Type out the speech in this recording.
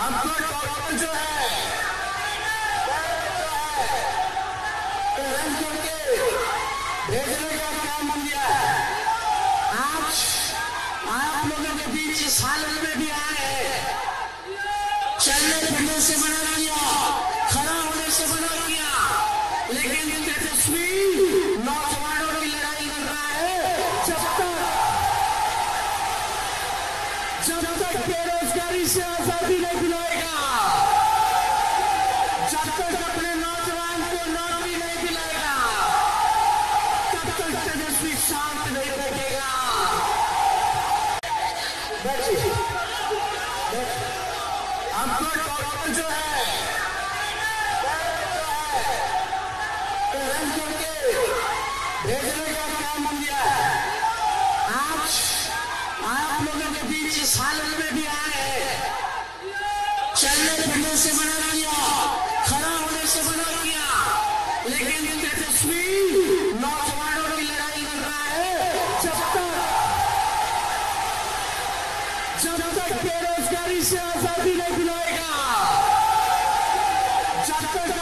हमको डॉक्टर जो है भेजने का काम गया है के बीच हालत में भी आए हैं चलने से बना गया खड़ा होने से बना गया लेकिन तेजस्वी नौजवानों जब तक बेरोजगारी से आज़ादी नहीं दिलाएगा। जब तक अपने नौजवान को नौकरी नहीं दिलाएगा, तब तक तेजस्वी शांत नहीं बैठेगा बैठिए। हमको डॉक्टर जो है करके भेजने का काम बन बीच सालन में भी आए हैं चलने फिरने से मना गया खड़ा होने से मना गया लेकिन तेजस्वी नौजवानों की लड़ाई लड़ रहा है जब तक जब तक बेरोजगारी से आज़ादी नहीं दिलाएगा, जब तक